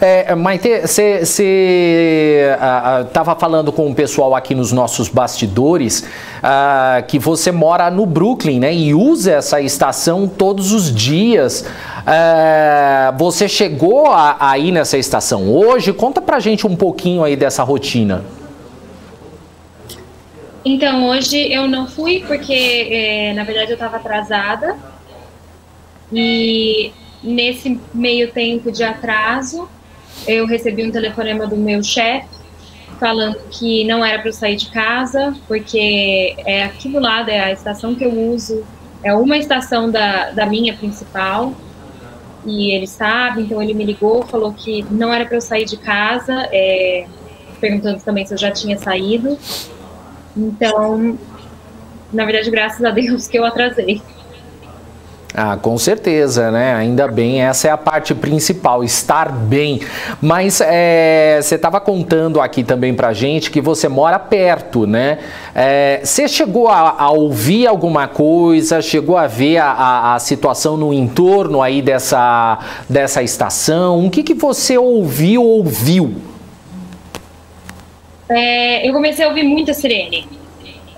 É, Maite, você estava falando com o pessoal aqui nos nossos bastidores que você mora no Brooklyn, né? E usa essa estação todos os dias. É, você chegou a, a ir nessa estação hoje? Conta pra gente um pouquinho aí dessa rotina. Então, hoje eu não fui porque, é, na verdade, eu estava atrasada. E nesse meio tempo de atraso, eu recebi um telefonema do meu chefe falando que não era para eu sair de casa, porque é aqui do lado, é a estação que eu uso, é uma estação da, da minha principal, e ele sabe, então ele me ligou, falou que não era para eu sair de casa, é, perguntando também se eu já tinha saído. Então, na verdade, graças a Deus que eu atrasei. Ah, com certeza, né? Ainda bem, essa é a parte principal, estar bem. Mas é, você estava contando aqui também pra gente que você mora perto, né? É, você chegou a, a, ouvir alguma coisa, chegou a ver a, a, a, situação no entorno aí dessa, dessa estação? O que, que você ouviu ou viu? É, eu comecei a ouvir muita sirene.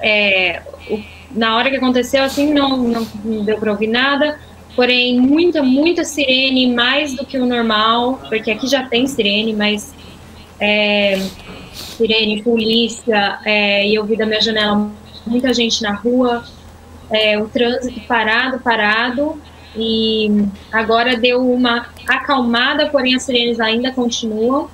É, o na hora que aconteceu, assim, não, não, deu para ouvir nada. Porém, muita, muita sirene, mais do que o normal, porque aqui já tem sirene, mas é, sirene, polícia, é, e eu vi da minha janela muita gente na rua, é, o trânsito parado, parado, e agora deu uma acalmada, porém as sirenes ainda continuam.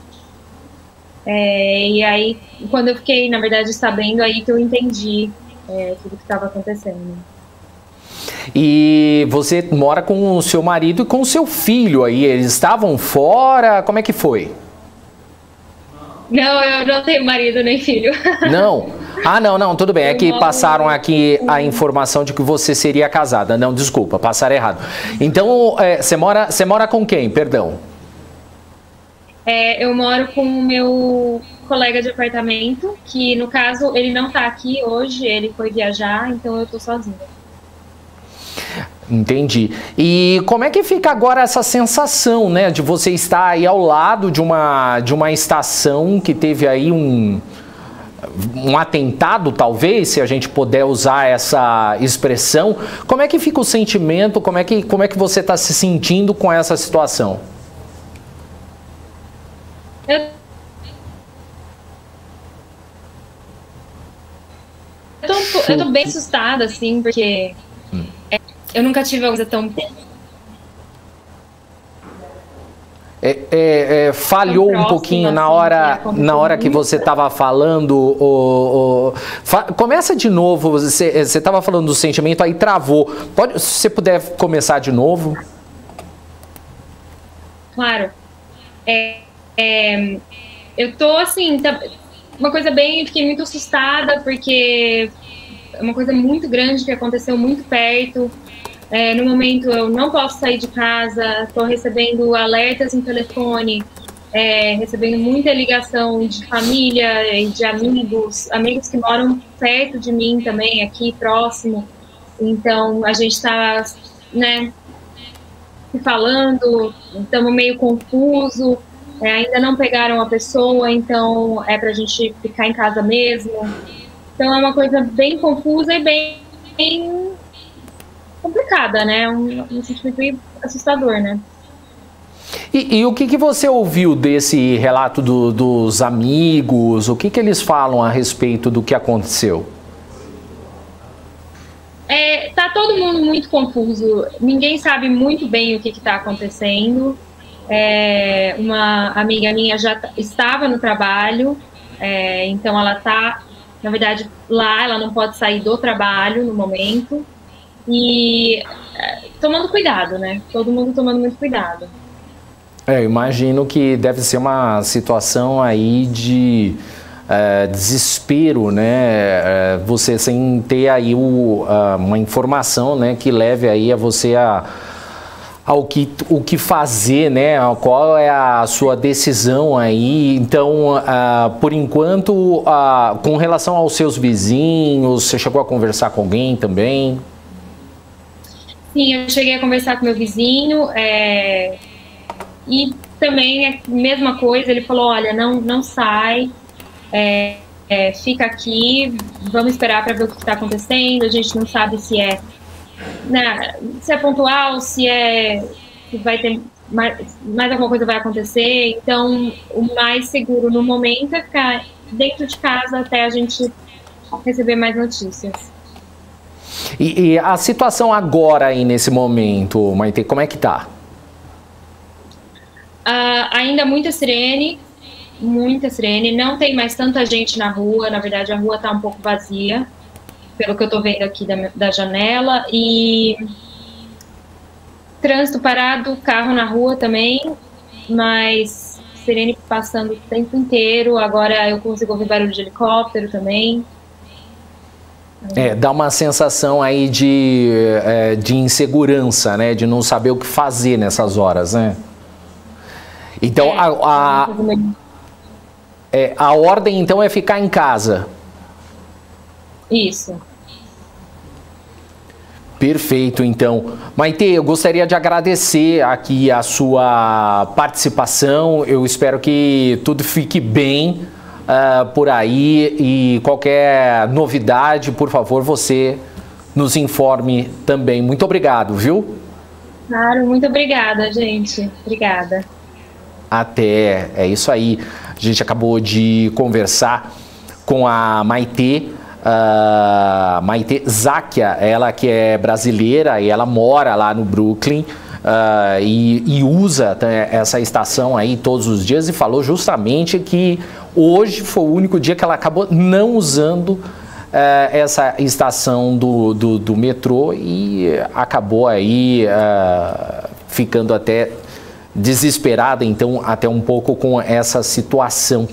É, e aí, quando eu fiquei, na verdade, sabendo, aí que eu entendi é, tudo que estava acontecendo. E você mora com o seu marido e com o seu filho aí, eles estavam fora? Como é que foi? Não, eu não tenho marido nem filho. Não? Ah, não, não, tudo bem. É que passaram aqui a informação de que você seria casada. Não, desculpa, passaram errado. Então, é, você, mora, você mora com quem, perdão? É, eu moro com o meu colega de apartamento, que no caso ele não está aqui hoje, ele foi viajar, então eu estou sozinha. Entendi. E como é que fica agora essa sensação, né, de você estar aí ao lado de uma, de uma estação que teve aí um, um atentado, talvez, se a gente puder usar essa expressão. Como é que fica o sentimento? Como é que, como é que você está se sentindo com essa situação? Eu tô, eu tô bem assustada, assim, porque hum. é, eu nunca tive uma coisa tão. É, é, é, falhou próximo, um pouquinho na assim, hora, na hora que você estava falando. O, o fa, começa de novo. Você estava falando do sentimento, aí travou. Pode, se você puder começar de novo. Claro. É, é eu tô assim, tá, uma coisa bem, fiquei muito assustada porque é uma coisa muito grande que aconteceu muito perto. É, no momento eu não posso sair de casa, estou recebendo alertas no telefone, é, recebendo muita ligação de família e de amigos, amigos que moram perto de mim também, aqui próximo. Então a gente está, né, se falando, estamos meio confuso. É, ainda não pegaram a pessoa, então é para a gente ficar em casa mesmo. Então é uma coisa bem confusa e bem, bem complicada, né? Um, um sentimento assustador, né? E, e, o que, que você ouviu desse relato do, dos amigos? O que, que eles falam a respeito do que aconteceu? É, tá todo mundo muito confuso. Ninguém sabe muito bem o que está acontecendo. É, uma amiga minha já estava no trabalho, é, então ela está, na verdade, lá, ela não pode sair do trabalho no momento. E é, tomando cuidado, né? Todo mundo tomando muito cuidado. É, eu imagino que deve ser uma situação aí de é, desespero, né? É, você sem ter aí o, uma informação, né, que leve aí a você a ao que, o que fazer, né? Qual é a sua decisão aí? Então, uh, por enquanto, uh, com relação aos seus vizinhos, você chegou a conversar com alguém também? Sim, eu cheguei a conversar com meu vizinho é, e também é a mesma coisa, ele falou, olha, não, não sai, é, é, fica aqui, vamos esperar para ver o que está acontecendo, a gente não sabe se é, né, se é pontual, se é se vai ter mais, mais alguma coisa vai acontecer, então o mais seguro no momento é ficar dentro de casa até a gente receber mais notícias. E, e, a situação agora aí nesse momento, Maite, como é que tá? Uh, ainda muita sirene, muita sirene. Não tem mais tanta gente na rua. Na verdade, a rua tá um pouco vazia, pelo que eu tô vendo aqui da, da janela. E trânsito parado, carro na rua também, mas sirene passando o tempo inteiro. Agora eu consigo ouvir barulho de helicóptero também. É, dá uma sensação aí de, é, de insegurança, né? De não saber o que fazer nessas horas, né? Então, é, a, a, é, a ordem, então, é ficar em casa. Isso. Perfeito, então. Maite, eu gostaria de agradecer aqui a sua participação. Eu espero que tudo fique bem uh, por aí e qualquer novidade, por favor, você nos informe também. Muito obrigado, viu? Claro, muito obrigada, gente. Obrigada. Até, é isso aí. A gente acabou de conversar com a Maite. Uh, Maite Záquia, ela que é brasileira e ela mora lá no Brooklyn. Uh, e, e, usa essa estação aí todos os dias e falou justamente que hoje foi o único dia que ela acabou não usando uh, essa estação do, do, do, metrô e acabou aí uh, ficando até desesperada, então até um pouco com essa situação.